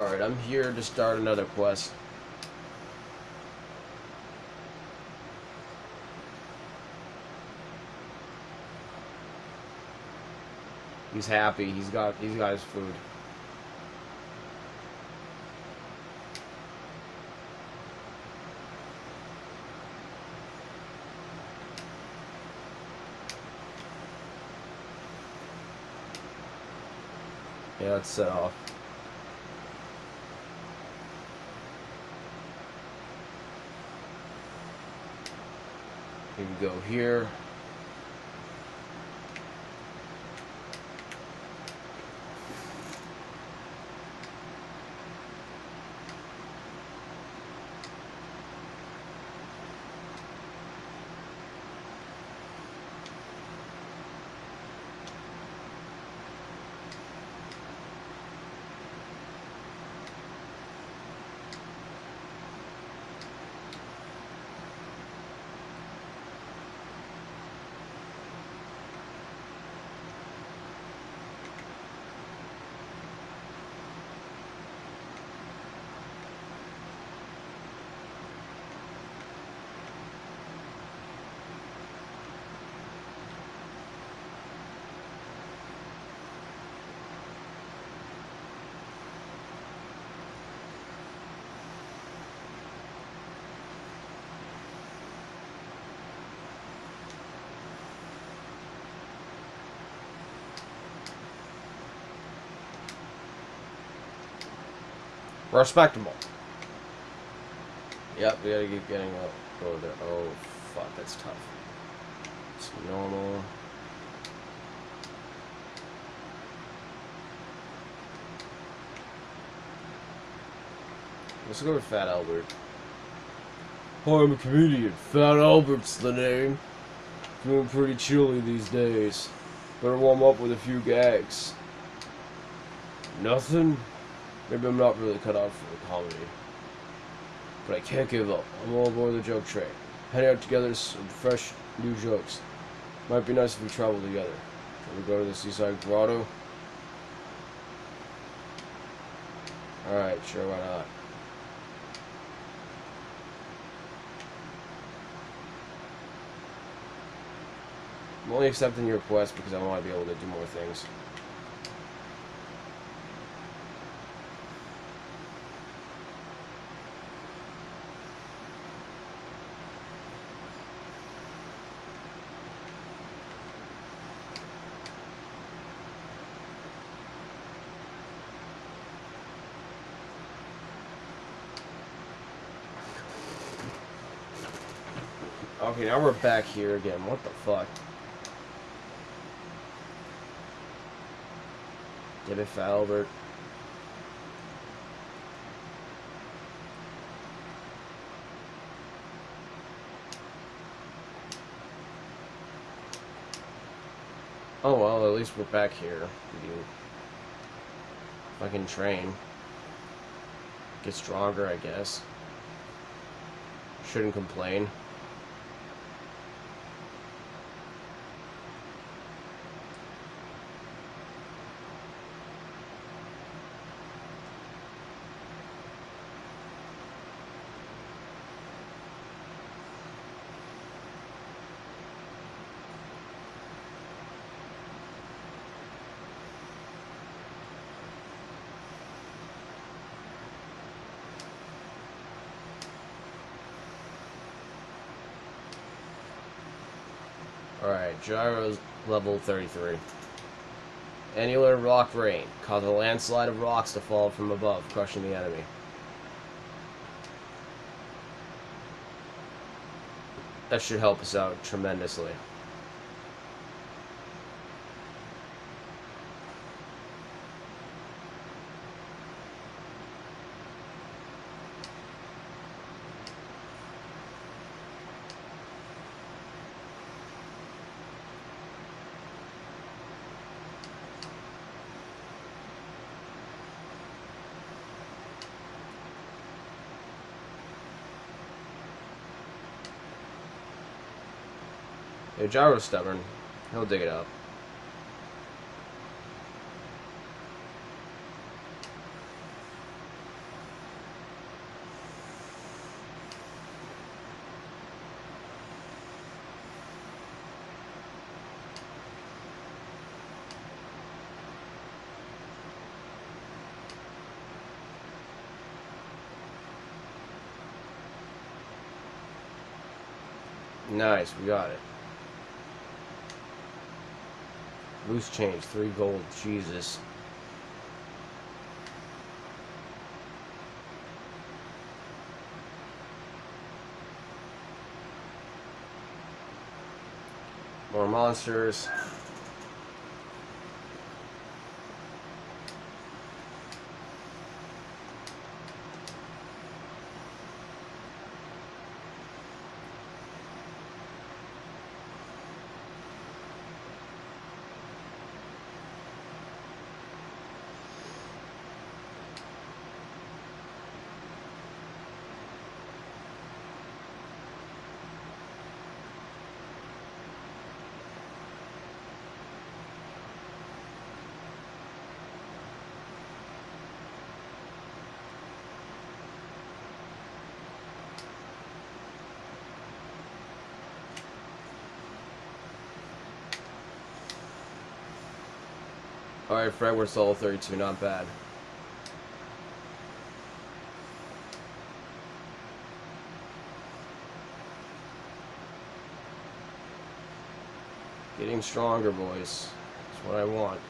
Alright, I'm here to start another quest. He's happy. He's got he's got his food. Yeah, let's set off. You can go here. Respectable. Yep, we gotta keep getting up. Go there. Oh, fuck, that's tough. It's normal. Let's go with Fat Albert. Hi, I'm a comedian. Fat Albert's the name. Feeling pretty chilly these days. Better warm up with a few gags. Nothing? Maybe I'm not really cut out for comedy. But I can't give up. I'm all aboard the joke train. Heading out together some fresh new jokes. Might be nice if we travel together. We go to the seaside grotto? Alright, sure, why not? I'm only accepting your request because I want to be able to do more things. Okay, now we're back here again. What the fuck? Damn it, Albert. Oh well, at least we're back here. You fucking train. Get stronger, I guess. Shouldn't complain. Alright, gyros level 33. Annular rock rain. Cause a landslide of rocks to fall from above, crushing the enemy. That should help us out tremendously. Yeah, Gyro's stubborn. He'll dig it up. Nice, we got it. Loose change, three gold. Jesus. More monsters. Alright, Fred, we're solo 32, not bad. Getting stronger, boys. That's what I want.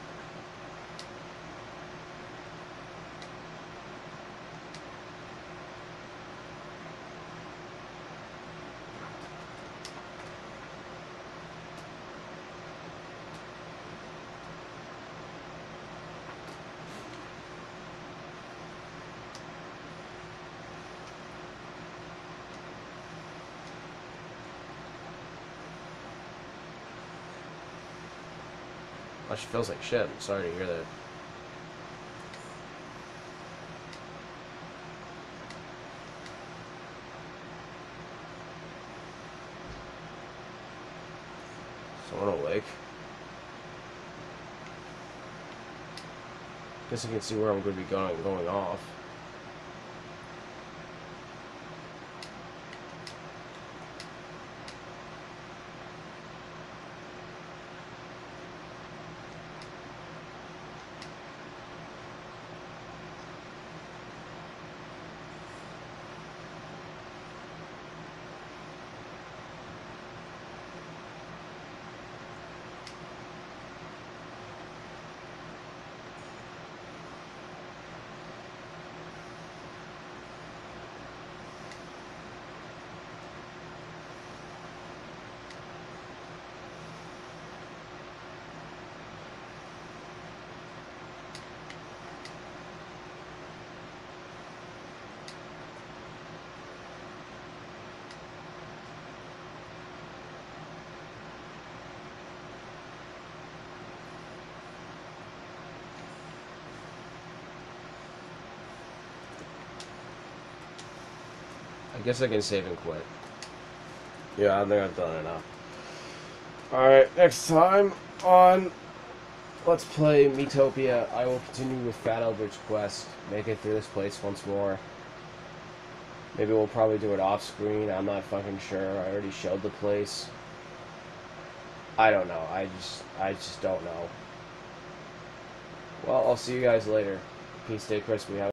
Oh, she feels like shit. I'm sorry to hear that. Someone awake? Guess I can see where I'm going to be going going off. I guess I can save and quit. Yeah, I think I've done enough. Alright, next time on Let's Play Miitopia, I will continue with Fat Albert's quest, make it through this place once more. Maybe we'll probably do it off screen, I'm not fucking sure. I already showed the place. I don't know, I just, I just don't know. Well, I'll see you guys later. Peace, stay crispy. Have